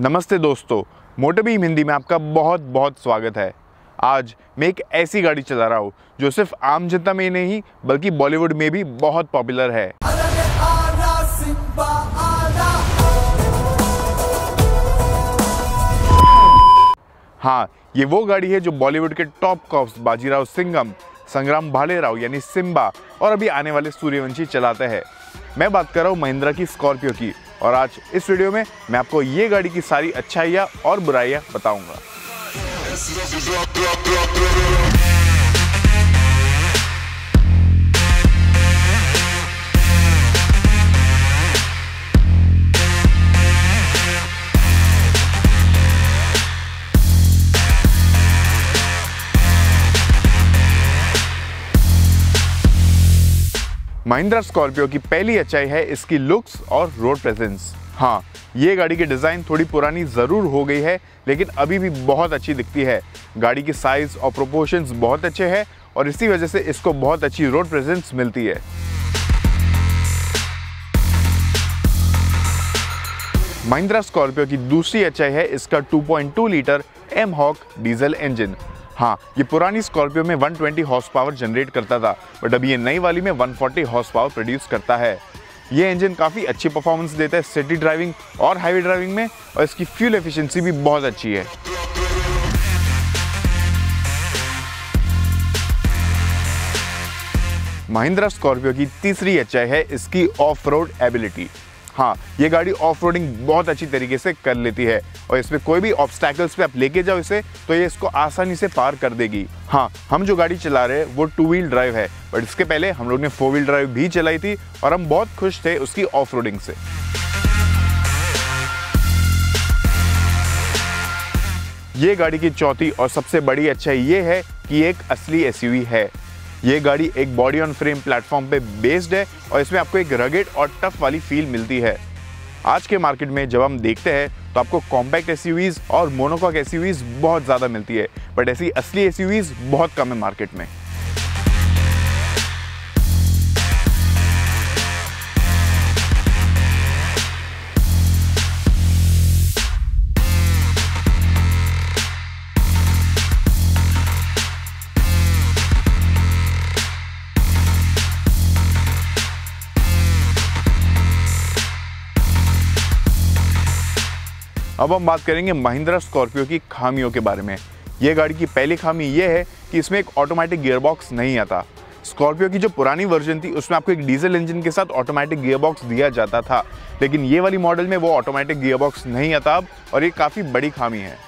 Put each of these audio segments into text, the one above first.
नमस्ते दोस्तों मोटरबीम हिंदी में आपका बहुत बहुत स्वागत है। आज मैं एक ऐसी गाड़ी चला रहा हूँ, जो सिर्फ़ आम जनता में नहीं, बल्कि बॉलीवुड में भी बहुत पॉपुलर है। हाँ ये वो गाड़ी है जो बॉलीवुड के टॉप कॉप्स बाजीराव सिंघम, संग्राम भालेराव यानी सिम्बा और अभी आने वाले सूर्यवंशी चलाते हैं। मैं बात कर रहा हूँ महिंद्रा की स्कॉर्पियो की। और आज इस वीडियो में मैं आपको ये गाड़ी की सारी अच्छाइयाँ और बुराइयाँ बताऊँगा। महिंद्रा स्कॉर्पियो की पहली अच्छाई है इसकी लुक्स और रोड प्रेजेंस हाँ ये गाड़ी की डिज़ाइन थोड़ी पुरानी ज़रूर हो गई है, लेकिन अभी भी बहुत अच्छी दिखती है। गाड़ी की साइज़ और प्रोपोर्शंस बहुत अच्छे हैं और इसी वजह से इसको बहुत अच्छी रोड प्रेजेंस मिलती है। महिंद्रा स्कॉर्पियो की दूसरी अच्छाई है इसका 2.2 litre mHawk diesel engine हाँ ये पुरानी स्कॉर्पियो में 120 हॉर्स पावर जनरेट करता था बट अभी ये नई वाली में 140 हॉर्स पावर प्रोड्यूस करता है। ये इंजन काफ़ी अच्छी परफॉर्मेंस देता है सिटी ड्राइविंग और हाईवे ड्राइविंग में, और इसकी फ्यूल एफिशिएंसी भी बहुत अच्छी है। महिंद्रा स्कॉर्पियो की तीसरी अच्छाई है इसकी ऑफ़ रोड एबिलिटी हाँ ये गाड़ी ऑफ़ बहुत अच्छी तरीके से कर लेती है। और इसमें कोई भी ऑब्स्टैकल्स पे आप लेके जाओ इसे तो ये इसको आसानी से पार कर देगी। हाँ हम जो गाड़ी चला रहे हैं, वो टू व्हील ड्राइव है। बट इसके पहले हम लोग ने फोर व्हील ड्राइव भी चलाई थी और हम बहुत खुश थे उसकी ऑफ़ से। ये गाड़ी की चौथी और सबसे बड़ी अच्छाई ये है कि एक असली एसयूवी है। ये गाड़ी एक बॉडी ऑन फ्रेम प्लेटफॉर्म पे बेस्ड है और इसमें आपको एक रगेड और टफ वाली फील मिलती है। आज के मार्केट में जब हम देखते हैं तो आपको कॉम्पैक्ट एस और मोनोकॉक एस बहुत ज़्यादा मिलती है बट ऐसी असली एस बहुत कम है मार्केट में। अब हम बात करेंगे महिंद्रा स्कॉर्पियो की खामियों के बारे में। ये गाड़ी की पहली खामी ये है कि इसमें एक ऑटोमेटिक गियरबॉक्स नहीं आता। स्कॉर्पियो की जो पुरानी वर्जन थी, उसमें आपको एक डीजल इंजन के साथ ऑटोमेटिक गियरबॉक्स दिया जाता था। लेकिन ये वाली मॉडल में वो ऑटोमेटिक गियरबॉक्स नहीं आता अब, और ये काफ़ी बड़ी खामी है।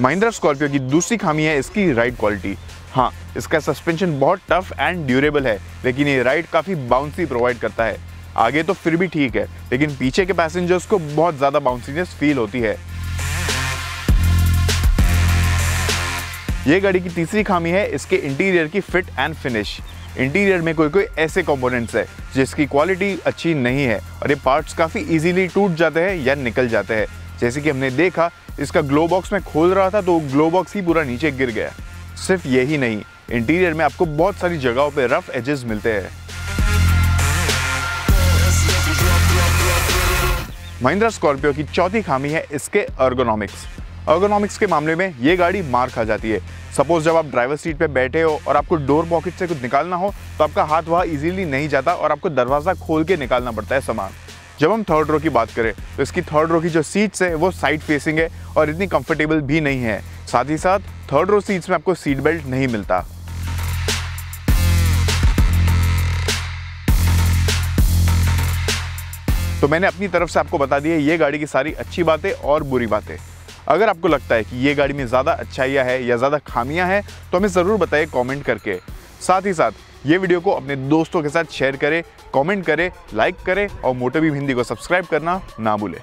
महिंद्रा स्कॉर्पियो की दूसरी खामी है इसकी राइड क्वालिटी हाँ इसका सस्पेंशन बहुत टफ एंड ड्यूरेबल है, लेकिन ये राइड काफ़ी बाउंसी प्रोवाइड करता है। आगे तो फिर भी ठीक है, लेकिन पीछे के पैसेंजर्स को बहुत ज़्यादा बाउंसीनेस फील होती है। ये गाड़ी की तीसरी खामी है, इसके इंटीरियर की फिट एंड फिनिश इंटीरियर में कोई कोई ऐसे कंपोनेंट्स है, जिसकी क्वालिटी अच्छी नहीं है, और ये पार्ट्स काफ़ी इजीली टूट जाते हैं या निकल जाते हैं। जैसे कि हमने देखा, इसका ग्लो बॉक्स में खोल रहा था तो ग्लो बॉक्स ही पूरा नीचे गिर गया। सिर्फ़ यही नहीं इंटीरियर में आपको बहुत सारी जगहों पे रफ एजेस मिलते हैं। महिंद्रा स्कॉर्पियो की चौथी खामी है इसके अर्गोनॉमिक्स अर्गोनॉमिक्स के मामले में ये गाड़ी मार खा जाती है। सपोज़ जब आप ड्राइवर सीट पे बैठे हो और आपको डोर पॉकेट से कुछ निकालना हो तो आपका हाथ वहाँ इजीली नहीं जाता और आपको दरवाज़ा खोल के निकालना पड़ता है सामान। जब हम थर्ड रो की बात करें तो इसकी थर्ड रो की जो सीट्स है, वो साइड फेसिंग है और इतनी कंफर्टेबल भी नहीं है। साथ ही साथ थर्ड रो सीट्स में आपको सीट बेल्ट नहीं मिलता। तो मैंने अपनी तरफ़ से आपको बता दिया, ये गाड़ी की सारी अच्छी बातें और बुरी बातें। अगर आपको लगता है कि ये गाड़ी में ज़्यादा अच्छाइयाँ है या ज़्यादा खामियाँ हैं तो हमें ज़रूर बताइए कॉमेंट करके। साथ ही साथ, ये वीडियो को अपने दोस्तों के साथ शेयर करें, कॉमेंट करें, लाइक करें और मोटे भी हिंदी को सब्सक्राइब करना ना भूलें।